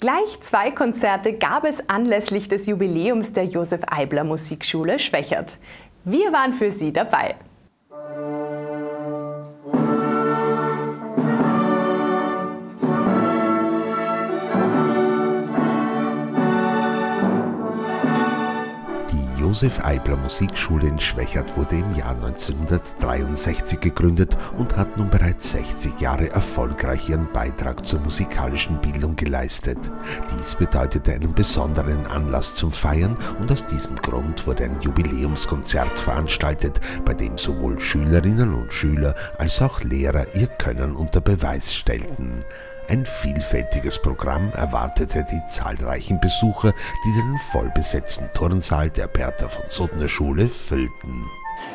Gleich zwei Konzerte gab es anlässlich des Jubiläums der Josef Eibler Musikschule Schwächert. Wir waren für Sie dabei. Josef Eibler Musikschule in Schwächert wurde im Jahr 1963 gegründet und hat nun bereits 60 Jahre erfolgreich ihren Beitrag zur musikalischen Bildung geleistet. Dies bedeutete einen besonderen Anlass zum Feiern und aus diesem Grund wurde ein Jubiläumskonzert veranstaltet, bei dem sowohl Schülerinnen und Schüler als auch Lehrer ihr Können unter Beweis stellten. Ein vielfältiges Programm erwartete die zahlreichen Besucher, die den vollbesetzten Turnsaal der Bertha von Suttner Schule füllten.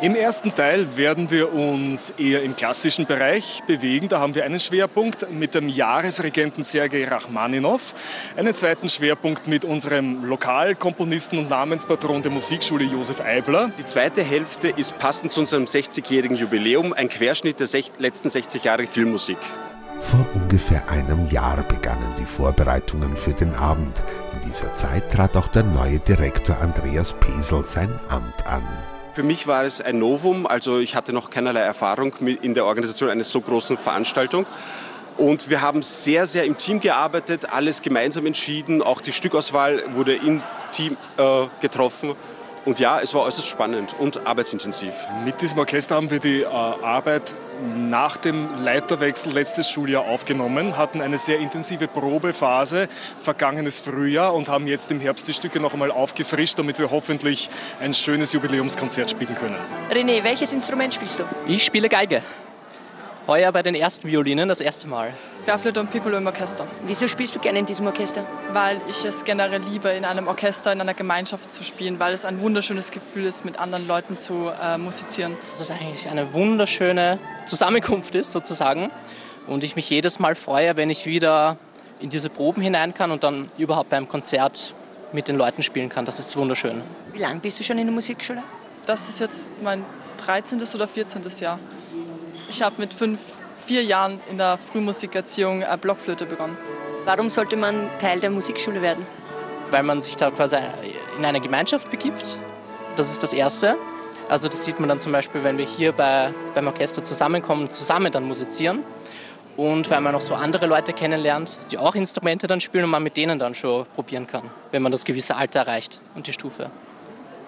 Im ersten Teil werden wir uns eher im klassischen Bereich bewegen. Da haben wir einen Schwerpunkt mit dem Jahresregenten Sergei Rachmaninov, einen zweiten Schwerpunkt mit unserem Lokalkomponisten und Namenspatron der Musikschule Josef Eibler. Die zweite Hälfte ist passend zu unserem 60-jährigen Jubiläum ein Querschnitt der letzten 60 Jahre Filmmusik. Vor ungefähr einem Jahr begannen die Vorbereitungen für den Abend. In dieser Zeit trat auch der neue Direktor Andreas Pesel sein Amt an. Für mich war es ein Novum, also ich hatte noch keinerlei Erfahrung in der Organisation einer so großen Veranstaltung. Und wir haben sehr, sehr im Team gearbeitet, alles gemeinsam entschieden. Auch die Stückauswahl wurde im Team äh, getroffen. Und ja, es war äußerst spannend und arbeitsintensiv. Mit diesem Orchester haben wir die äh, Arbeit nach dem Leiterwechsel letztes Schuljahr aufgenommen, hatten eine sehr intensive Probephase vergangenes Frühjahr und haben jetzt im Herbst die Stücke noch einmal aufgefrischt, damit wir hoffentlich ein schönes Jubiläumskonzert spielen können. René, welches Instrument spielst du? Ich spiele Geige. Heuer bei den ersten Violinen das erste Mal. Querflöte und Piccolo im Orchester. Wieso spielst du gerne in diesem Orchester? Weil ich es generell liebe, in einem Orchester, in einer Gemeinschaft zu spielen, weil es ein wunderschönes Gefühl ist, mit anderen Leuten zu äh, musizieren. Dass es eigentlich eine wunderschöne Zusammenkunft ist, sozusagen. Und ich mich jedes Mal freue, wenn ich wieder in diese Proben hinein kann und dann überhaupt beim Konzert mit den Leuten spielen kann. Das ist wunderschön. Wie lange bist du schon in der Musikschule? Das ist jetzt mein 13. oder 14. Jahr. Ich habe mit fünf, vier Jahren in der Frühmusikerziehung äh, Blockflöte begonnen. Warum sollte man Teil der Musikschule werden? Weil man sich da quasi in eine Gemeinschaft begibt. Das ist das Erste. Also das sieht man dann zum Beispiel, wenn wir hier bei, beim Orchester zusammenkommen, zusammen dann musizieren. Und weil man auch so andere Leute kennenlernt, die auch Instrumente dann spielen und man mit denen dann schon probieren kann, wenn man das gewisse Alter erreicht und die Stufe.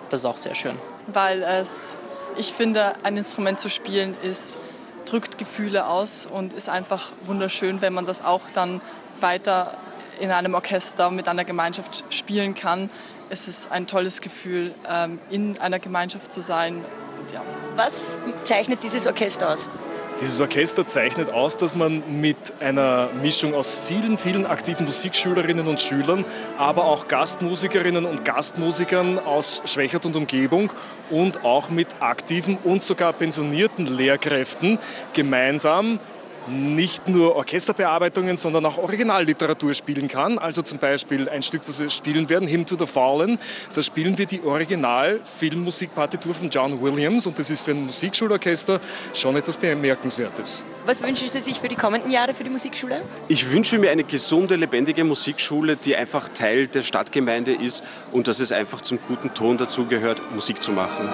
Das ist auch sehr schön. Weil es, ich finde, ein Instrument zu spielen ist drückt Gefühle aus und ist einfach wunderschön, wenn man das auch dann weiter in einem Orchester mit einer Gemeinschaft spielen kann. Es ist ein tolles Gefühl, ähm, in einer Gemeinschaft zu sein. Ja. Was zeichnet dieses Orchester aus? Dieses Orchester zeichnet aus, dass man mit einer Mischung aus vielen, vielen aktiven Musikschülerinnen und Schülern, aber auch Gastmusikerinnen und Gastmusikern aus Schwächert und Umgebung und auch mit aktiven und sogar pensionierten Lehrkräften gemeinsam nicht nur Orchesterbearbeitungen, sondern auch Originalliteratur spielen kann. Also zum Beispiel ein Stück, das wir spielen werden, Hymn to the Fallen. Da spielen wir die Original-Filmmusikpartitur von John Williams und das ist für ein Musikschulorchester schon etwas Bemerkenswertes. Was wünschen Sie sich für die kommenden Jahre für die Musikschule? Ich wünsche mir eine gesunde, lebendige Musikschule, die einfach Teil der Stadtgemeinde ist und dass es einfach zum guten Ton dazu gehört, Musik zu machen.